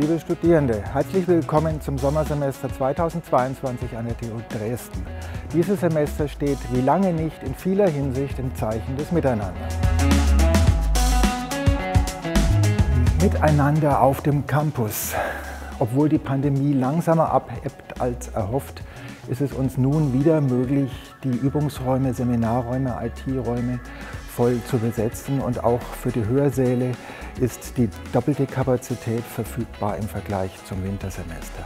liebe Studierende, herzlich willkommen zum Sommersemester 2022 an der TU Dresden. Dieses Semester steht wie lange nicht in vieler Hinsicht im Zeichen des Miteinanders. Miteinander auf dem Campus. Obwohl die Pandemie langsamer abebbt als erhofft, ist es uns nun wieder möglich, die Übungsräume, Seminarräume, IT-Räume voll zu besetzen und auch für die Hörsäle ist die doppelte Kapazität verfügbar im Vergleich zum Wintersemester.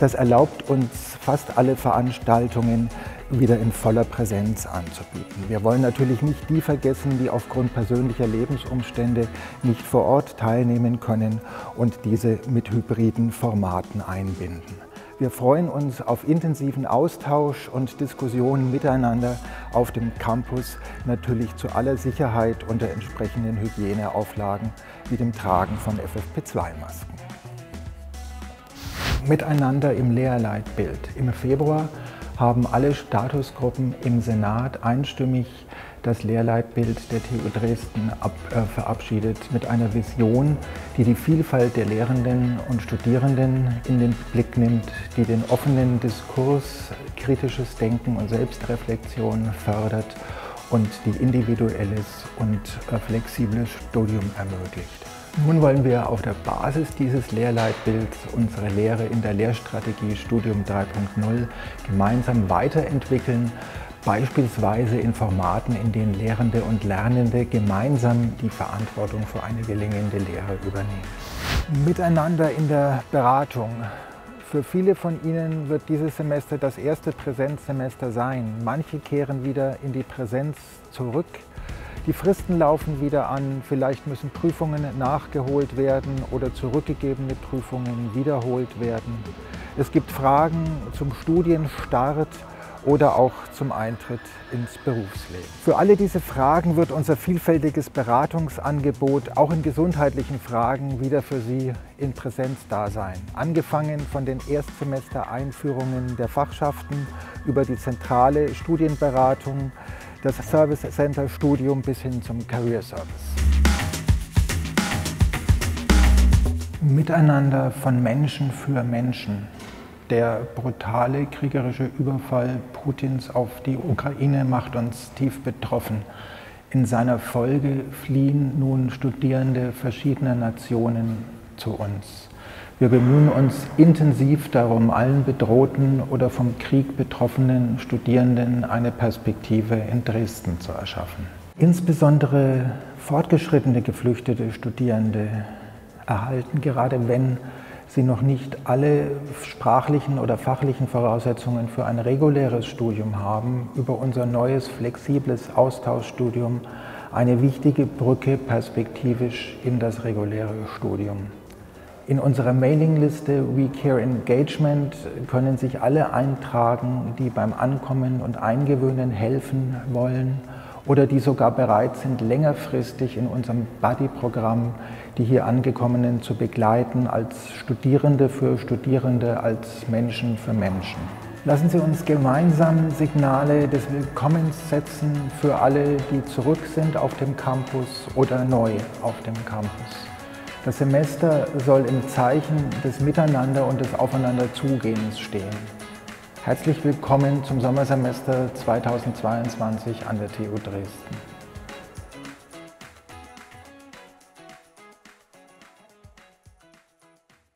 Das erlaubt uns, fast alle Veranstaltungen wieder in voller Präsenz anzubieten. Wir wollen natürlich nicht die vergessen, die aufgrund persönlicher Lebensumstände nicht vor Ort teilnehmen können und diese mit hybriden Formaten einbinden. Wir freuen uns auf intensiven Austausch und Diskussionen miteinander auf dem Campus, natürlich zu aller Sicherheit unter entsprechenden Hygieneauflagen wie dem Tragen von FFP2-Masken. Miteinander im Lehrleitbild. Im Februar haben alle Statusgruppen im Senat einstimmig das Lehrleitbild der TU Dresden ab, äh, verabschiedet mit einer Vision, die die Vielfalt der Lehrenden und Studierenden in den Blick nimmt, die den offenen Diskurs, kritisches Denken und Selbstreflexion fördert und die individuelles und äh, flexibles Studium ermöglicht. Nun wollen wir auf der Basis dieses Lehrleitbilds unsere Lehre in der Lehrstrategie Studium 3.0 gemeinsam weiterentwickeln beispielsweise in Formaten, in denen Lehrende und Lernende gemeinsam die Verantwortung für eine gelingende Lehre übernehmen. Miteinander in der Beratung. Für viele von Ihnen wird dieses Semester das erste Präsenzsemester sein. Manche kehren wieder in die Präsenz zurück. Die Fristen laufen wieder an, vielleicht müssen Prüfungen nachgeholt werden oder zurückgegebene Prüfungen wiederholt werden. Es gibt Fragen zum Studienstart oder auch zum Eintritt ins Berufsleben. Für alle diese Fragen wird unser vielfältiges Beratungsangebot auch in gesundheitlichen Fragen wieder für Sie in Präsenz da sein. Angefangen von den Erstsemester-Einführungen der Fachschaften über die zentrale Studienberatung, das Service Center Studium bis hin zum Career Service. Miteinander von Menschen für Menschen der brutale kriegerische Überfall Putins auf die Ukraine macht uns tief betroffen. In seiner Folge fliehen nun Studierende verschiedener Nationen zu uns. Wir bemühen uns intensiv darum, allen bedrohten oder vom Krieg betroffenen Studierenden eine Perspektive in Dresden zu erschaffen. Insbesondere fortgeschrittene geflüchtete Studierende erhalten, gerade wenn sie noch nicht alle sprachlichen oder fachlichen Voraussetzungen für ein reguläres Studium haben, über unser neues flexibles Austauschstudium eine wichtige Brücke perspektivisch in das reguläre Studium. In unserer Mailingliste We Care Engagement können sich alle eintragen, die beim Ankommen und Eingewöhnen helfen wollen oder die sogar bereit sind, längerfristig in unserem Buddy-Programm die hier Angekommenen zu begleiten als Studierende für Studierende, als Menschen für Menschen. Lassen Sie uns gemeinsam Signale des Willkommens setzen für alle, die zurück sind auf dem Campus oder neu auf dem Campus. Das Semester soll im Zeichen des Miteinander und des Aufeinanderzugehens stehen. Herzlich willkommen zum Sommersemester 2022 an der TU Dresden.